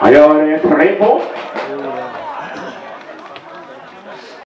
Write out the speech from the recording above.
Aí eu yang.